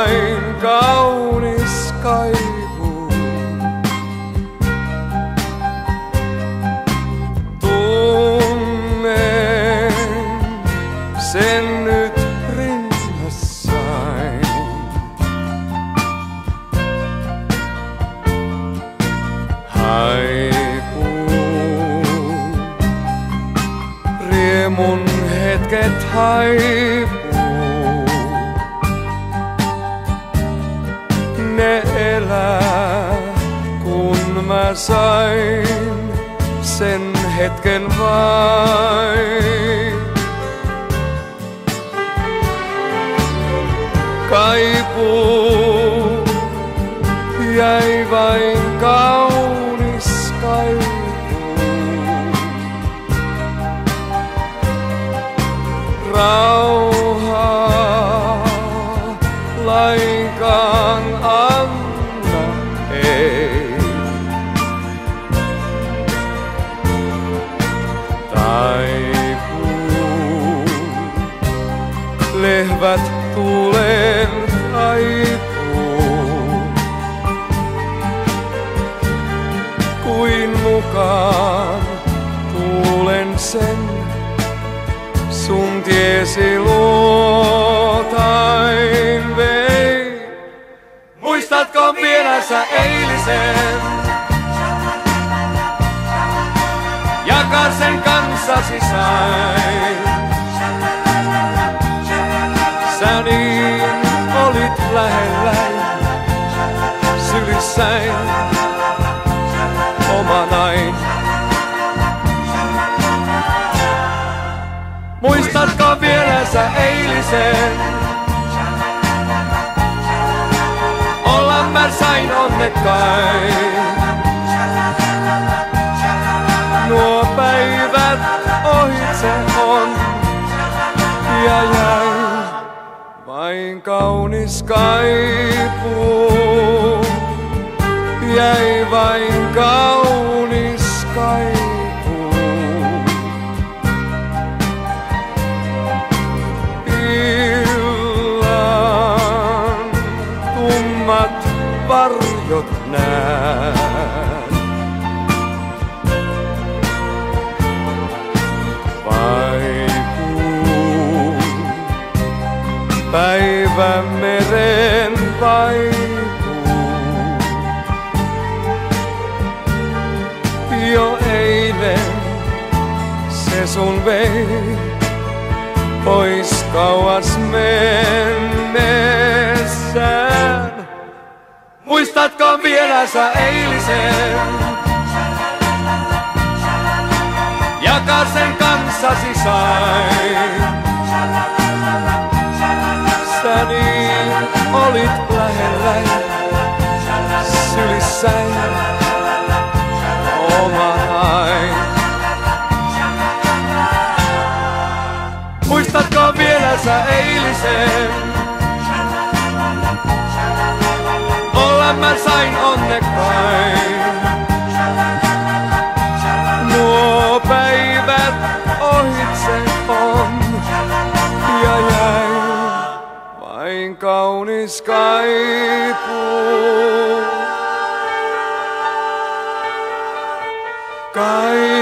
vain kaunis kaipuu. Tunnen sen nyt rinnassain. Haipuu, riemun hetket haipuu. Mä sain sen hetken vain. Kaipuu jäi vain kaunis kaipuu. Rauhaa lainkaan anna lehvät tulen taipuu. Kuin mukaan tuulen sen sun tiesi luotain vei. Muistatko vielä sä eilisen? Jakaa sen kanssasi sain. Muistatko vielä sä eilisen? Olla mä sain onnekkain. Nuo päivät ohitse on ja jäi vain kaunis kaipuu. Jäi vain kaunis varjot näen. Vaikuu päivä meren vaikuu. Jo eilen se sun vei pois kauas mennessään. Muistatko vielä sä eilisen? Jakaa sen kanssasi sain. Sä niin olit lähellä, sylissäin. Muistatko vielä sä eilisen? Sain onnekkain. Nuo päivät ohitse on ja jäi vain kaunis kaipuu. Kaipuu.